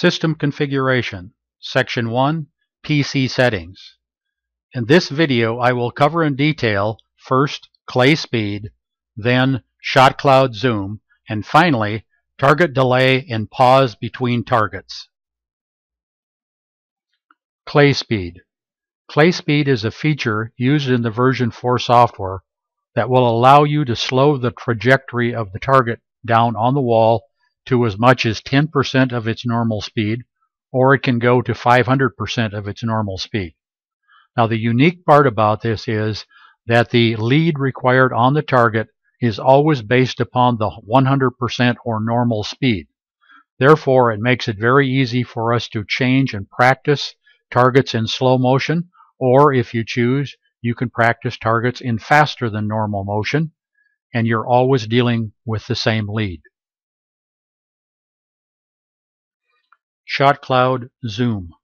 System Configuration Section 1 PC Settings In this video I will cover in detail first clay speed, then shot cloud zoom, and finally target delay and pause between targets. Clay speed Clay speed is a feature used in the version 4 software that will allow you to slow the trajectory of the target down on the wall to as much as 10% of its normal speed, or it can go to 500% of its normal speed. Now the unique part about this is that the lead required on the target is always based upon the 100% or normal speed. Therefore, it makes it very easy for us to change and practice targets in slow motion, or if you choose, you can practice targets in faster than normal motion, and you're always dealing with the same lead. Shot Cloud Zoom.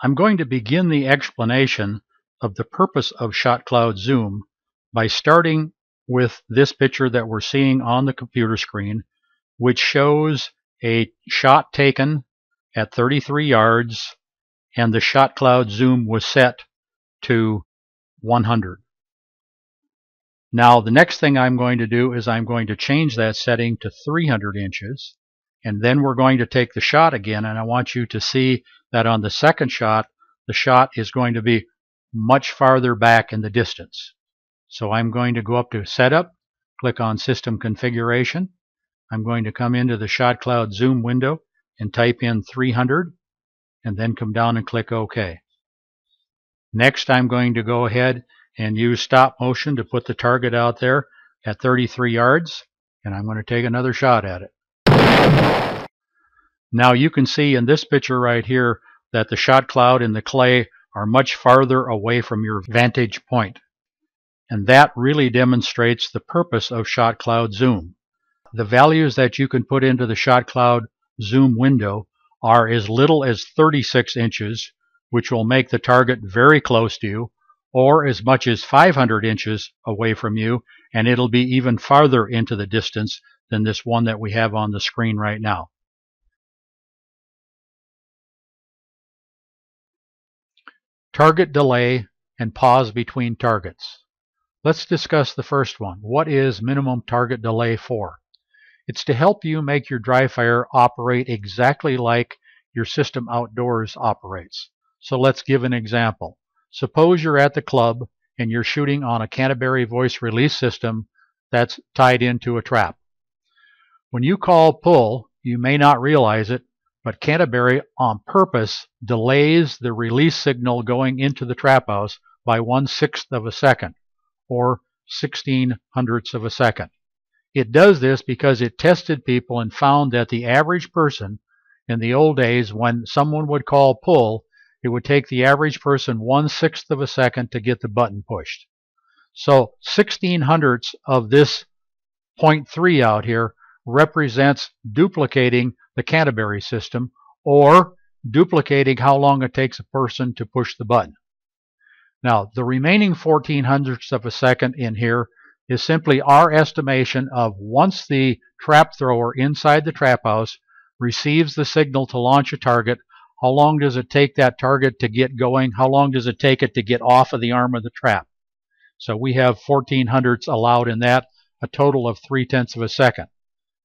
I'm going to begin the explanation of the purpose of ShotCloud Zoom by starting with this picture that we're seeing on the computer screen, which shows a shot taken at 33 yards and the shot cloud zoom was set to 100. Now the next thing I'm going to do is I'm going to change that setting to 300 inches and then we're going to take the shot again, and I want you to see that on the second shot, the shot is going to be much farther back in the distance. So I'm going to go up to Setup, click on System Configuration. I'm going to come into the Shot Cloud Zoom window and type in 300, and then come down and click OK. Next, I'm going to go ahead and use stop motion to put the target out there at 33 yards, and I'm going to take another shot at it. Now you can see in this picture right here that the shot cloud and the clay are much farther away from your vantage point. And that really demonstrates the purpose of shot cloud zoom. The values that you can put into the shot cloud zoom window are as little as 36 inches, which will make the target very close to you, or as much as 500 inches away from you, and it'll be even farther into the distance than this one that we have on the screen right now. Target delay and pause between targets. Let's discuss the first one. What is minimum target delay for? It's to help you make your dry fire operate exactly like your system outdoors operates. So let's give an example. Suppose you're at the club and you're shooting on a Canterbury voice release system that's tied into a trap. When you call pull, you may not realize it, but Canterbury on purpose delays the release signal going into the trap house by one sixth of a second, or 16 hundredths of a second. It does this because it tested people and found that the average person in the old days, when someone would call pull, it would take the average person one sixth of a second to get the button pushed. So 16 hundredths of this 0.3 out here represents duplicating the Canterbury system or duplicating how long it takes a person to push the button. Now, the remaining 14 hundredths of a second in here is simply our estimation of once the trap thrower inside the trap house receives the signal to launch a target, how long does it take that target to get going? How long does it take it to get off of the arm of the trap? So we have 14 hundredths allowed in that, a total of 3 tenths of a second.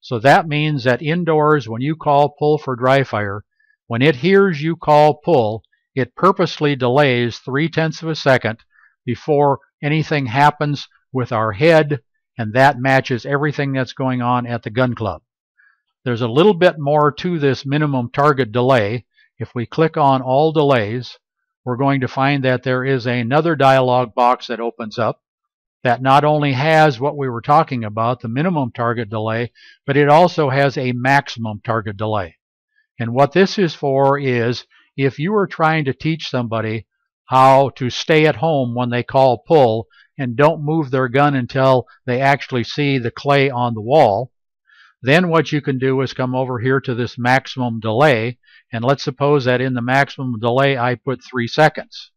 So that means that indoors, when you call pull for dry fire, when it hears you call pull, it purposely delays three tenths of a second before anything happens with our head, and that matches everything that's going on at the gun club. There's a little bit more to this minimum target delay. If we click on all delays, we're going to find that there is another dialog box that opens up that not only has what we were talking about, the minimum target delay, but it also has a maximum target delay. And what this is for is if you are trying to teach somebody how to stay at home when they call pull and don't move their gun until they actually see the clay on the wall, then what you can do is come over here to this maximum delay, and let's suppose that in the maximum delay I put three seconds.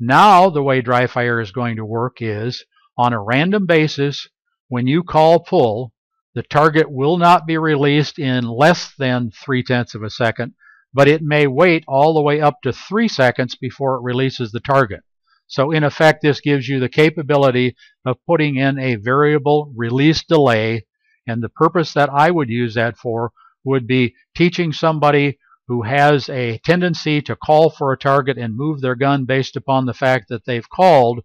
Now the way dry fire is going to work is on a random basis, when you call pull, the target will not be released in less than three tenths of a second, but it may wait all the way up to three seconds before it releases the target. So in effect, this gives you the capability of putting in a variable release delay, and the purpose that I would use that for would be teaching somebody who has a tendency to call for a target and move their gun based upon the fact that they've called,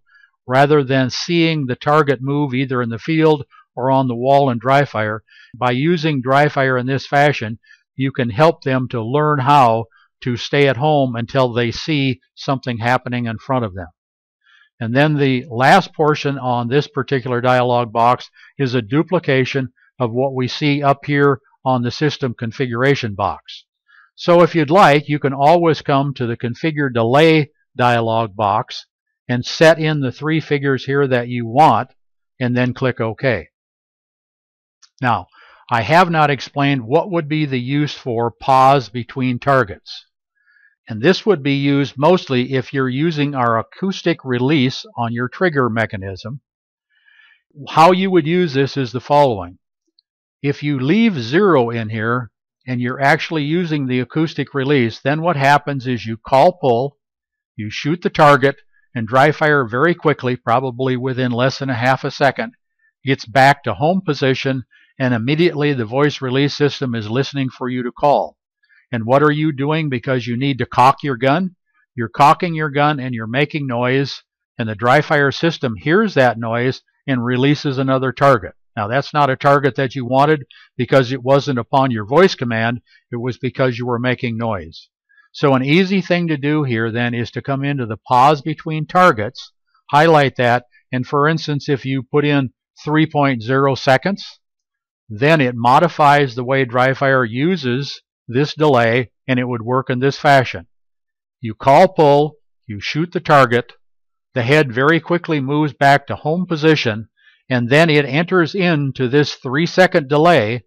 rather than seeing the target move either in the field or on the wall in dry fire. By using dry fire in this fashion, you can help them to learn how to stay at home until they see something happening in front of them. And then the last portion on this particular dialog box is a duplication of what we see up here on the system configuration box. So if you'd like, you can always come to the configure delay dialog box and set in the three figures here that you want and then click OK. Now, I have not explained what would be the use for pause between targets. And this would be used mostly if you're using our acoustic release on your trigger mechanism. How you would use this is the following. If you leave zero in here, and you're actually using the acoustic release, then what happens is you call pull, you shoot the target, and dry fire very quickly, probably within less than a half a second, gets back to home position, and immediately the voice release system is listening for you to call. And what are you doing because you need to cock your gun? You're cocking your gun and you're making noise, and the dry fire system hears that noise and releases another target. Now, that's not a target that you wanted because it wasn't upon your voice command. It was because you were making noise. So an easy thing to do here then is to come into the pause between targets, highlight that, and for instance, if you put in 3.0 seconds, then it modifies the way DryFire uses this delay, and it would work in this fashion. You call pull, you shoot the target, the head very quickly moves back to home position, and then it enters into this three second delay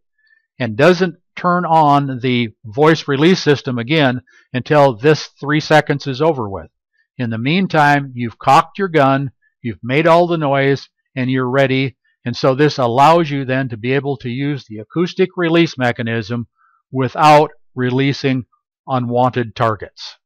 and doesn't turn on the voice release system again until this three seconds is over with. In the meantime, you've cocked your gun, you've made all the noise, and you're ready. And so this allows you then to be able to use the acoustic release mechanism without releasing unwanted targets.